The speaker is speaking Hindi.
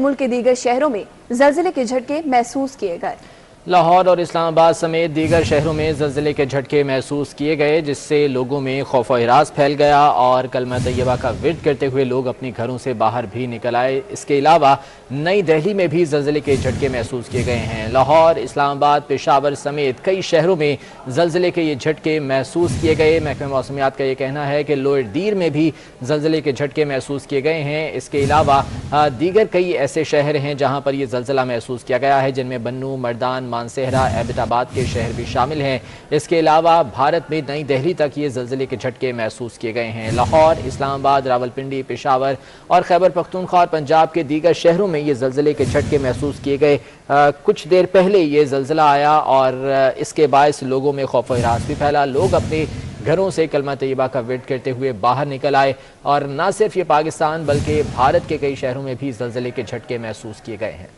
मुल्क के दीगर शहरों में जलजिले के झटके महसूस किए गए। लाहौर और इस्लामाबाद समेत दीगर शहरों में जल्जले के झटके महसूस किए गए, जिससे लोगों में खौफ हिरास फैल गया और कलमा तयबा का विरद करते हुए लोग अपने घरों से बाहर भी निकल आए। इसके अलावा नई दिल्ली में भी जल्जले के झटके महसूस किए गए हैं। लाहौर, इस्लामाबाद, पेशावर समेत कई शहरों में जल्जले के ये झटके महसूस किए गए। महकमे मौसमियात का ये कहना है कि लोअर दीर में भी जल्जले के झटके महसूस किए गए हैं। इसके अलावा दीगर कई ऐसे शहर हैं जहाँ पर यह जल्जला महसूस किया गया है, जिनमें बन्नू, मर्दान मानसेहरा एबटाबाद के शहर भी शामिल हैं। इसके अलावा भारत में नई दहली तक ये जल्जले के झटके महसूस किए गए हैं। लाहौर इस्लामाबाद रावलपिंडी पेशावर और खैबर पख्तूनख्वा और पंजाब के दीगर शहरों में ये जल्जले के झटके महसूस किए गए। आ, कुछ देर पहले ये जल्जला आया और इसके बायस लोगों में खौफ हरास भी फैला। लोग अपने घरों से कलमा तयबा का वेट करते हुए बाहर निकल आए और न सिर्फ़ ये पाकिस्तान बल्कि भारत के कई शहरों में भी जल्जले के झटके महसूस किए गए हैं।